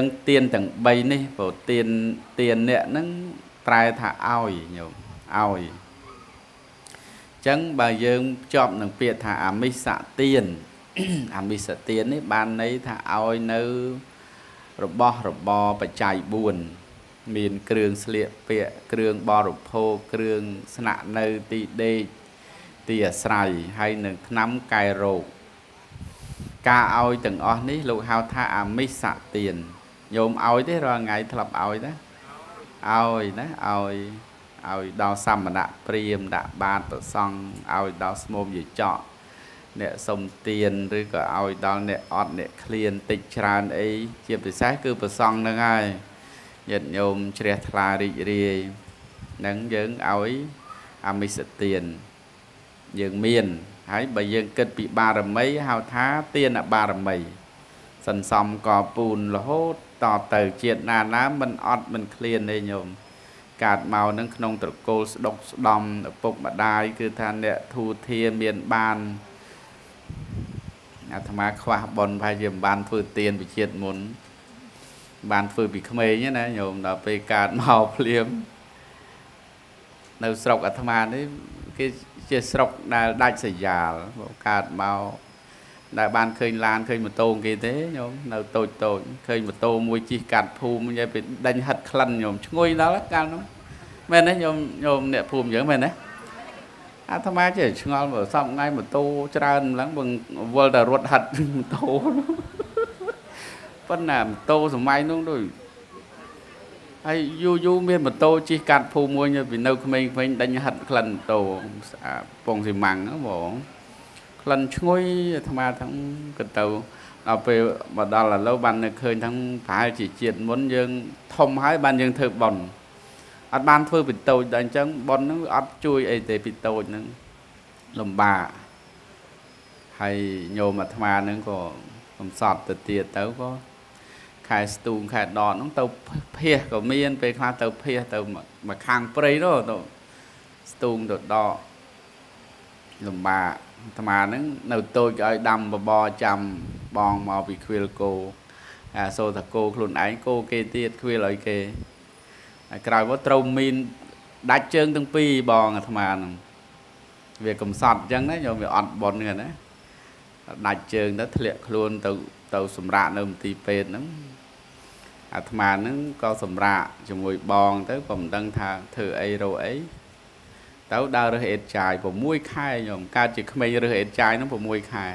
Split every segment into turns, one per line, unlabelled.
ទាំងទៀនទាំង3នេះព្រោះទៀនទៀនអ្នកហ្នឹងប្រែថាឲ្យញោមឲ្យអញ្ចឹងបើយើងភ្ជាប់នឹងពាក្យថាអាមិសទៀនអាមិសទៀននេះបានន័យថាឲ្យនៅរបស់របរបច្ច័យ4មានគ្រឿងស្លៀកពាក់គ្រឿងបរិភោគគ្រឿងស្នាក់នៅទីដេកទីអាស្រ័យហើយនឹងថ្នាំកែរោគការឲ្យទាំងអស់នេះលោកហៅថាអាមិសទៀន ញោមឲ្យទេរាល់ថ្ងៃធ្លាប់ឲ្យទេឲ្យណាឲ្យឲ្យដល់សមណៈព្រាមដាក់បាតប្រសង់ឲ្យដល់ស្មោមយាចកអ្នកសុំទៀនឬក៏ឲ្យដល់អ្នកអត់អ្នកឃ្លានតិចច្រើនអីជាពិសេសគឺប្រសង់នឹងហើយញាតិញោមជ្រះថ្លារីករាយនឹងយើងឲ្យអមិសទៀនយើងមានហើយបើយើងគិតពីបារមីហៅថាទានបារមីសន្សំកពូនរហូត តទៅជាតិណាណាមិនអត់មិនឃ្លានទេញោមកើតមកនឹងក្នុងត្រកូលស្ដុកស្ដំឪពុកម្ដាយគឺថាអ្នកធូធាមានបានអាត្មាខ្វះប៉ុនប្រហែលជាមិនបានធ្វើទៀនវិជាតិមុន បានធ្វើពីក្មេងណាញោមដល់ពេលកើតមកភ្លាមនៅស្រុកអាត្មានេះគេជាស្រុកដែលដាច់ស្រយាលកើតមក ដែលបានឃើញឡានឃើញម៉ូតូគេទេញោមនៅតូចតូចឃើញម៉ូតូមួយជិះកាត់ភូមិនិយាយពីដេញហិតក្លិនញោមឈ្ងុយដល់កាលនោះមែនទេញោមញោមអ្នកភូមិយើងមែនទេអាត្មាចេះឆ្ងល់មើលសពថ្ងៃម៉ូតូច្រើនម្លឹងបងវល់តែរត់ហិតម៉ូតូប៉ុន្តែម៉ូតូសម័យនោះដូចហើយយូរយូរមានម៉ូតូជិះកាត់ភូមិមួយពីនៅក្មេងៗដេញហិតក្លិនម៉ូតូពងស៊ីម៉ាំងហ្នឹងបង ក្លិនឈ្ងុយអាត្មាទាំងក៏ទៅដល់ពេលមកដល់ឥឡូវបាននៅឃើញទាំងប្រហែលជាជាតិមុនយើងធំហើយបានយើងធ្វើប៉ុនអត់បានធ្វើពីតូចដល់អញ្ចឹងប៉ុនហ្នឹងអត់ជួយអីទេពីតូចហ្នឹងលំបាកហើយញោមអាត្មាហ្នឹងក៏កំសត់ទៅទៀតទៅក៏ខែស្ទូងខែដតហ្នឹងទៅភៀសក៏មានពេលខ្លះទៅភៀសទៅមកខាងព្រៃនោះទៅស្ទូងទៅដក លំបាកអាត្មាហ្នឹងនៅតូចឲ្យដាំបបរចាំបងមកពីខ្វៀលគោអាសូថាគោខ្លួនឯងគោគេទៀតខ្វៀលឲ្យគេហើយក្រោយមកត្រូវមានដាច់ជើងទាំងពីរបងអាត្មាហ្នឹងវាកំសត់អញ្ចឹងណាយកវាអត់ប៉ុនហ្នឹងណាដាច់ជើងទៅធ្លាក់ខ្លួនទៅទៅសម្រាកនៅមន្ទីរពេទ្យហ្នឹងអាត្មាហ្នឹងក៏សម្រាកជាមួយបងទៅក៏មិនដឹងថាធ្វើអីរោអី ទៅដើររើសអេតចាយ6ខែខ្ញុំកើតជាក្មេងរើសអេតចាយហ្នឹង6ខែ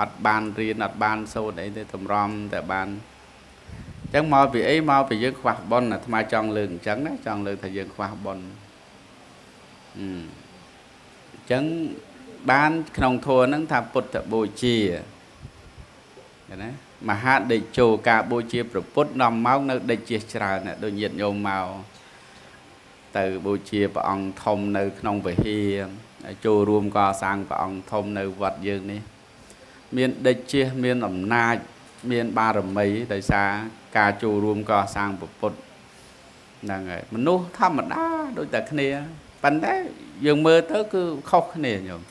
អត់បានរៀនអត់បានសូត្រអីទេតម្រាំតែបានអញ្ចឹងមកពីអីមកពីយើងខ្វះប៉ុនអាត្មាចង់លើកអញ្ចឹងណាចង់លើកថាយើងខ្វះប៉ុនអញ្ចឹងបានក្នុងធម៌ហ្នឹងថាពុទ្ធបូជាណាមហាដេជោការ បូជាព្រះពុទ្ធនាំមកនៅដេចជាច្រើនដូចញាតិញោមមក ទៅបូជាព្រះអង្គធំនៅ ក្នុងវិហារចូលរួមកសាងព្រះអង្គធំនៅវត្តយើងនេះ មានដេចជាមានអំណាច មានបារមីដោយសារការចូលរួមកសាងពុទ្ធហ្នឹងហើយមនុស្សធម្មតាដូចតែគ្នាប៉ុន្តែយើងមើលទៅគឺខុសគ្នាញោម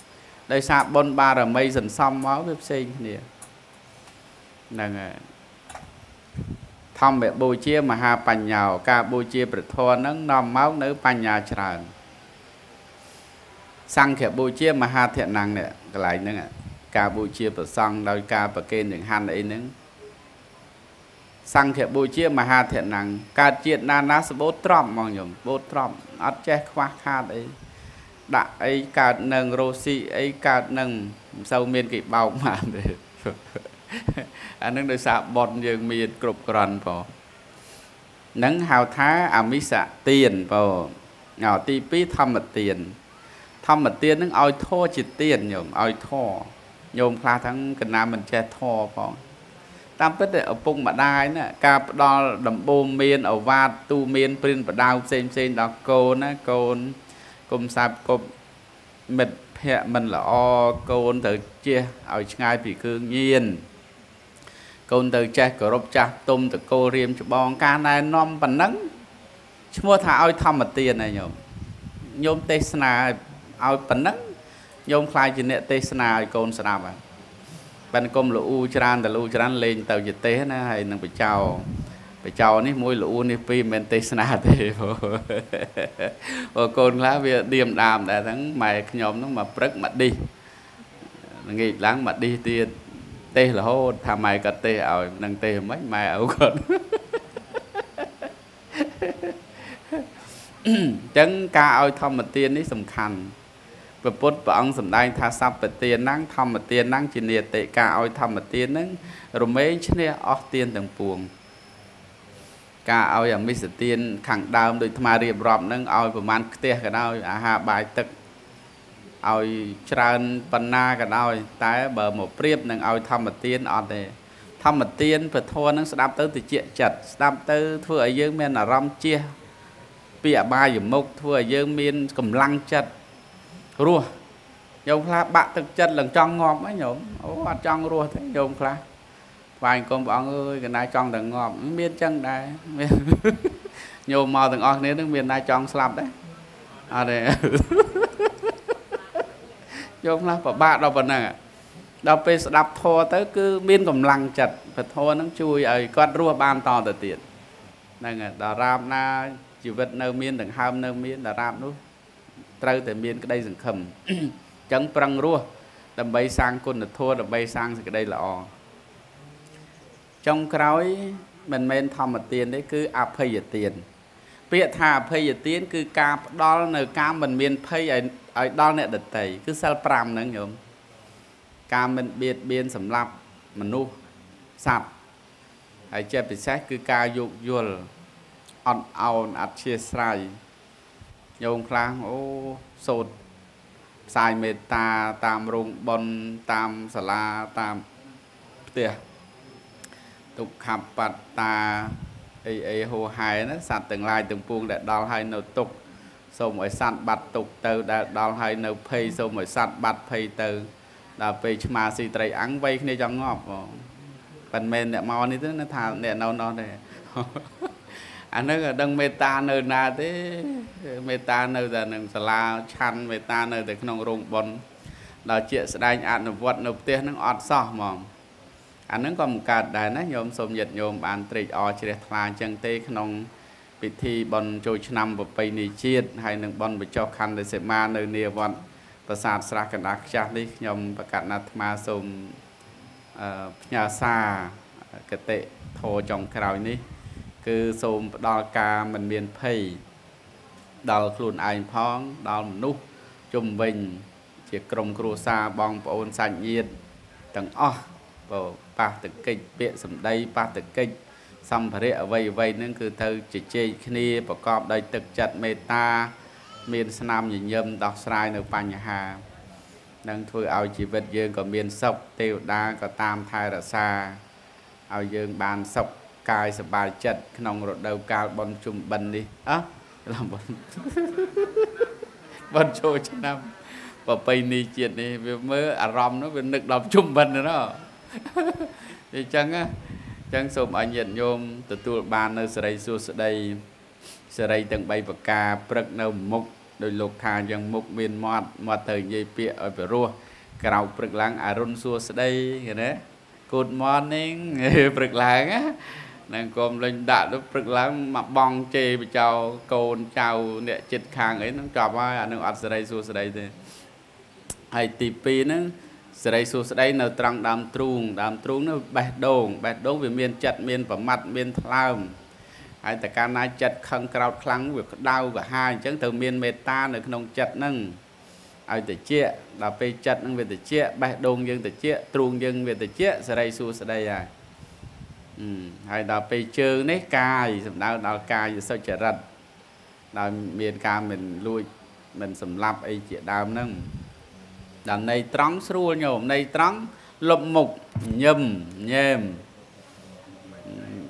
ដោយសារបុណ្យបារមីសន្សំមកវាផ្សេងគ្នាហ្នឹងហើយ ធម្មបូជាមហាបញ្ញោ ការបូជាព្រះធម៌ហ្នឹងនាំមកនៅបញ្ញាច្រើនសង្ឃបូជាមហាធនំនេះកន្លែងហ្នឹងការបូជាប្រសង់ដោយការប្រគេនចង្ហាន់អីហ្នឹងសង្ឃបូជាមហាធនំកើតជាតិណានាសបោតត្រប់ហ្មងញោមបោតត្រប់អត់ចេះខ្វះខាតអីដាក់អីកើតនឹងរោស៊ីអីកើតនឹងមិនសូវមានគេបោកបានទេ អានឹងដោយសារបនយើងមានគ្រប់គ្រាន់បងនឹងហៅថាអមិសទានបងអទី2ធម្មទានធម្មទាននឹងឲ្យធរជាទានញោមឲ្យធរញោមខ្លះទាំងកណាមិនចេះធរផងតាមពិតឪពុកម្ដាយណាការផ្ដល់ដំបូងមានអវាទទូមានព្រិនបដៅផ្សេងផ្សេងដល់កូនណាកូនគុំសាប់គប់មិត្តភ័ក្តិមិនល្អកូនត្រូវជះឲ្យឆ្ងាយពីគ្រឿងញៀន កូនទៅចេះគោរពចាស់ទុំតកូលរៀមច្បងការណែនាំប៉ុណ្ណឹងឈ្មោះថាឲ្យធម្មទានណាញោមញោមទេសនាឲ្យប៉ុណ្ណឹងញោមខ្លាចជាអ្នកទេសនាឲ្យកូនស្ដាប់ហើយប៉ិនកុំលូច្រើនតលូច្រើនលេងទៅជាទេសណាហើយនឹងបចោបចោនេះមួយលូនេះពីរមិនមែនទេសនាទេព្រោះកូនខ្លះវាឌៀមដាមដែរហ្នឹងម៉ែខ្ញុំហ្នឹងមកព្រឹកមកឌីល្ងាចឡើងមកឌីទៀត ទេសរហូតថាម៉ែគាត់ទេសឲ្យនឹងទេសមិនម៉ែឪគាត់អញ្ចឹងការឲ្យធម្មទាននេះសំខាន់ព្រះពុទ្ធព្រះអង្គសម្ដែងថាសព្វទានហ្នឹងធម្មទានហ្នឹងជានិតិការឲ្យធម្មទានហ្នឹងរមែងឈ្នះអស់ទានទាំងពួងការឲ្យអមិសទានខាងដើមដូចថ្មរៀបរាប់ហ្នឹងឲ្យប្រមាណផ្ទះក៏ដោយអាហារបាយទឹក ឲ្យច្រើនបណ្ណាក៏ដោយ តែបើមកប្រៀបនឹងឲ្យធម្មទានអត់ទេធម្មទានពធនឹងស្ដាប់ទៅតិចចិត្តស្ដាប់ទៅធ្វើឲ្យយើងមានអារម្មណ៍ជះពីអបាយមុខធ្វើឲ្យយើងមានកម្លាំងចិត្តរស់ញោមខ្លះបាក់ទឹកចិត្តឡើងចង់ងាប់ហ៎ញោមអូអត់ចង់រស់ទេញោមខ្លះថ្វាយគុំព្រះអង្គអើយកណាចង់តែងាប់មានចឹងដែរមានញោមមកទាំងអស់គ្នានឹងមានណាចង់ស្លាប់ដែរអត់ទេ ញោមខ្លះពិបាកដល់ប៉ុណ្ណឹងដល់ពេលស្ដាប់ធម៌ទៅ គឺមានកម្លាំងចិត្តពធហ្នឹងជួយឲ្យគាត់រស់បានតទៅទៀតហ្នឹងដល់រាបណាជីវិតនៅមានដង្ហើមនៅមានដល់រាបនោះត្រូវតែមានក្តីសង្ឃឹមអញ្ចឹងប្រឹងរស់ដើម្បីសាងគុណធម៌ដើម្បីសាងសេចក្តីល្អចុងក្រោយមិនមែនធម្មទានទេគឺអភ័យទានពាក្យថាអភ័យទានគឺការផ្ដល់នៅការមិនមានភ័យឲ្យ ឲ្យដល់អ្នកដតីគឺសិល5ហ្នឹងញោមការមិនបៀតបៀនសម្លាប់មនុស្សសត្វហើយជាពិសេសគឺការយោគយល់អត់អោនអត់ជាស្រ័យញោមខ្លះអូសូត្រផ្សាយមេត្តាតាមរោងប៉ុនតាមសាលាតាមផ្ទះទុក្ខបត្តាអីអីហោហែណាសត្វទាំងឡាយទាំងពួងដែលដល់ហើយនៅទុក្ខ សូមឲ្យសត្វបាត់ទុក្ខទៅដែលដល់ហើយនៅភ័យសូមឲ្យសត្វបាត់ភ័យទៅដល់ពេលឆ្មាស៊ីត្រីអាំងវៃគ្នាចង់ងាប់បងប៉ិនមែនអ្នកមកនេះទៅថាអ្នកនៅនោះទេអានឹងដឹងមេត្តានៅណាទេមេត្តានៅតែនឹងសាលាឆាន់មេត្តានៅតែក្នុងរោងបុណ្យដល់ជាស្ដែងអនុវត្តនៅផ្ទះនឹងអត់សោះហ្មងអានឹងក៏មិនកើតដែរណាញោមសូមញាតញោមបានត្រេកអរជ្រះថ្លាអញ្ចឹងទេក្នុង ពិធីបុណ្យចូលឆ្នាំប្រពៃណីជាតិហើយនឹងបុណ្យបញ្ចុះខណ្ឌសេមានៅនាវត្តប្រាសាទស្រះកណ្ដាលខ្ចាស់នេះខ្ញុំប្រកាសណាត់អាត្មាសូមអឺផ្ញើសារកតិធរចុងក្រោយនេះ គឺសូមផ្ដល់ការមិនមានភ័យដល់ខ្លួនឯងផងដល់មនុស្សជុំវិញ ជាក្រុមគ្រួសារបងប្អូនសាច់ញាតិទាំងអស់បើប៉ះតកិច្ចពាក្យសម្ដីប៉ះតកិច្ច សម្ភារៈអ្វីអ្វីហ្នឹងគឺទៅជជែកគ្នាប្រកបដោយទឹកចិត្តមេត្តា មានស្នាមញញឹមដោះស្រាយនៅបញ្ហានឹងធ្វើឲ្យជីវិតយើងក៏មានសុខទេវតាក៏តាមថែរក្សាឲ្យយើងបានសុខកាយសบายចិត្តក្នុងរដូវកាលបុណ្យជុំបិណ្ឌនេះអោះឡំបុណ្យបុណ្យចូលឆ្នាំប្រពៃណីជាតិនេះវាមើលអារម្មណ៍នោះវានឹកដល់ជុំបិណ្ឌណាអញ្ចឹងអញ្ ចឹងសូមឲ្យញាតិញោមទទួលបាននៅសេរីសួស្តីសេរីទាំង3ប្រការព្រឹកនៅមុខដោយលោកថាយ៉ាងមុខមានមាត់មាត់ទៅនិយាយពាក្យឲ្យពិរោះក្រៅព្រឹកឡើងអរុនសួស្តីឃើញទេ Good morning ព្រឹកឡើងណានឹងកុំលេងដាក់ទៅព្រឹកឡើងមកបងជេរបចោកូនចៅអ្នកចិត្តខាងអីហ្នឹងចប់ហើយអានឹងអត់សេរីសួស្តីទេហើយទី2ហ្នឹង សេរីសួស្តីនៅត្រង់ដើមទ្រូងដើមទ្រូងនោះបេះដូងបេះដូងវាមានចិត្តមានប្រមាត់មានថ្លើមហើយតើកាលណាចិត្តខឹងក្រោតខ្លាំងវាក្តៅកាហាអញ្ចឹងត្រូវមានមេត្តានៅក្នុងចិត្តហ្នឹងឲ្យតិចដល់ពេលចិត្តហ្នឹងវាតិចបេះដូងយើងតិចទ្រូងយើងវាតិចសេរីសួស្តីហើយហើយដល់ពេលជើងនេះកាយសំដៅដល់កាយសុចរិតដោយមានការមិនលួចមិនសម្លាប់អីជាដើមហ្នឹង ដល់ន័យត្រង់ស្រួលញោមន័យត្រង់លុបមុខញឹមញែម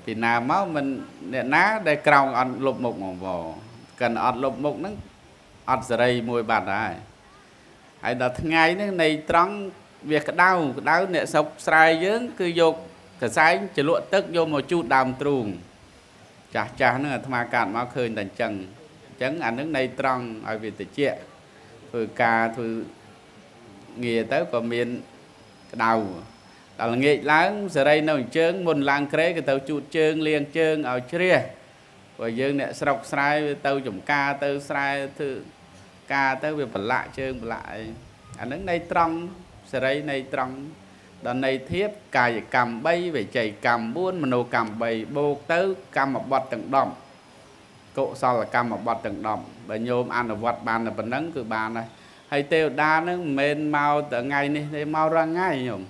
ពីណាមកមិនអ្នកណាដែលក្រោងអត់លុបមុខហ្មងបងកិនអត់លុបមុខហ្នឹងអត់សេរីមួយបាត់ហើយហើយដល់ថ្ងៃនេះនៃត្រង់វាក្តៅក្តៅអ្នកស្រុកស្រែយើង គឺយកកសែងចលក់ទឹកយកមកជូតដើមទ្រូងចាស់ចាស់ហ្នឹងអាត្មាកាត់មកឃើញតែអញ្ចឹងអញ្ចឹងអានឹងនៃត្រង់ឲ្យវាតិចធ្វើការធ្វើ ងារទៅក៏មានក្តៅដល់ល្ងាចឡើងសេរីនៅអញ្ជើងមុនឡើងក្រេក៏ទៅជូតជើងលាងជើងឲ្យជ្រះព្រោះយើងអ្នកស្រុកស្រែទៅចំការទៅស្រែធ្វើការទៅវាប្រឡាក់ជើងប្រឡាក់អីអាហ្នឹងនៃត្រង់សេរីនៃត្រង់ដល់នៃធៀបកាយកម្ម3វិច័យកម្ម4មនោកម្ម3បូកទៅកម្មបត្តិទាំង10កុសលកម្មបត្តិទាំង10បើញោមអនុវត្តបានតែប៉ុណ្ណឹងគឺបានហើយ ហើយទេវតានឹងមិនមែនមកថ្ងៃនេះទេមករាល់ថ្ងៃញោម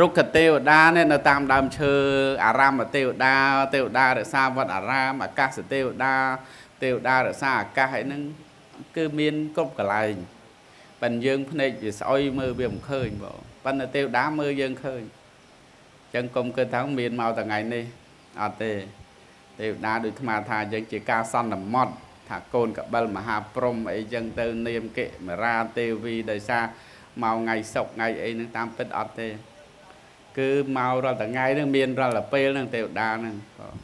រុក្ខទេវតានេះនៅតាមដើមឈើអារាមទេវតាទេវតារក្សាវត្តអារាមអាកាសទេវតាទេវតារក្សាអាកាសអីហ្នឹងគឺមានគ្រប់កន្លែងប៉ិនយើងភ្នែកវាស្អុយមើលវាមិនឃើញបងប៉ុន្តែទេវតាមើលយើងឃើញអញ្ចឹងកុំគិតថាមានមកថ្ងៃនេះអត់ទេទេវតាដូចអាត្មាថាយើងជាការសន្មត់ ថាកូនកបិលមហាព្រំអីចឹងទៅនាមកិមរាទេវីដោយសារមកថ្ងៃសុកថ្ងៃអីហ្នឹងតាមពិតអត់ទេ គឺមករាល់ថ្ងៃហ្នឹងមានរាល់តែពេលហ្នឹងទេវតាហ្នឹងបង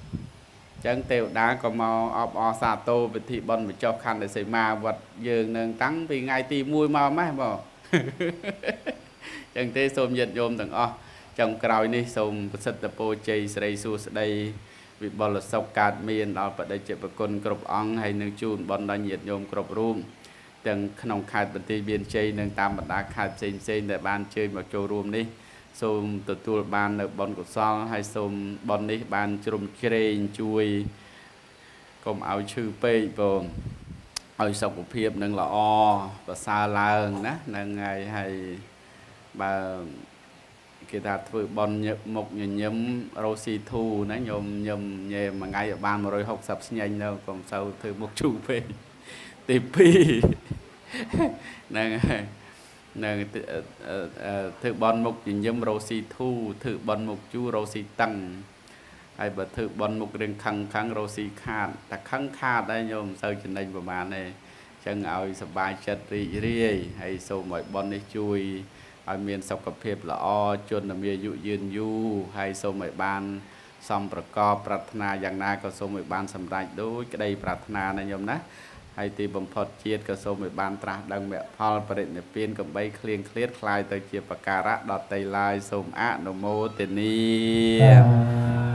ចឹងទេវតាក៏មកអបអរសាទរពិធីបុណ្យបញ្ចុះខណ្ឌសីមាវត្តយើងនឹងតាំងពីថ្ងៃទី1មកម៉េះបងចឹងទេសូមញាតិញោមទាំងអស់ចុងក្រោយនេះសូមប្រសិទ្ធពរជ័យស្រីសួស្តី វិបុលសុខកើតមានដល់បដិជ្ជប្រគុណគ្រប់អង្គហើយនឹងជូនបុណ្យដល់ញាតិញោមគ្រប់រូបទាំងក្នុងខេត្តបន្ទាយមានជ័យនិងតាមបណ្ដាខេត្តផ្សេងផ្សេងដែលបានជើញមកចូលរួមនេះសូមទទួលបាននៅបុណ្យកុសលហើយសូមបុណ្យនេះបានជ្រុំជ្រែងជួយកុំឲ្យឈឺពេកបងឲ្យសុខភាពនឹងល្អប្រសើរឡើងណាហ្នឹងហើយហើយបើ គេថាធ្វើប៉ុនញឹកមុខញញឹមរោស៊ីធូណាញោមញឹមញ៉ែមួយថ្ងៃឲ្យបាន160ស្ញែងទៅកុំសូវធ្វើមុខជូរពេកទី2ហ្នឹងហើយនៅធ្វើប៉ុនមុខញញឹមរោស៊ីធូធ្វើប៉ុនមុខជូររោស៊ីតឹងហើយបើធ្វើប៉ុនមុខរឿងខឹងខឹងរោស៊ីខាតតែខឹងខាតដែរញោមមិនសូវចំណេញប្រហែលទេអញ្ចឹងឲ្យសុបាយចិត្តរីករាយហើយសូមឲ្យប៉ុននេះជួយ ឲ្យមានសុខភាពល្អជនមានអាយុយឺនយូរហើយសូមឲ្យបានសំប្រកបប្រាថ្នាយ៉ាងណាក៏សូមឲ្យបានសម្រេចដូចក្តីប្រាថ្នាណាញោមណាហើយទីបំផុតជាតិក៏សូមឲ្យបានត្រាស់ដឹងមគ្គផលបរិនិព្វានកំបីឃ្លៀងឃ្លាតคล้ายទៅជាបការៈដតៃឡាយសូមអនុមោទនា